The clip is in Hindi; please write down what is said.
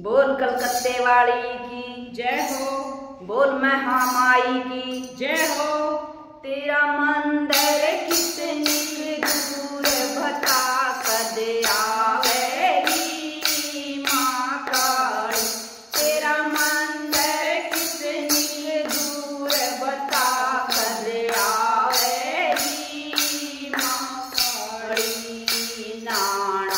बोल कलकत्ते वाली की। जय हो। बोल मैं की। जय हो। तेरा मंदिर कितनी दूर बता कद माँ बता माँ नाना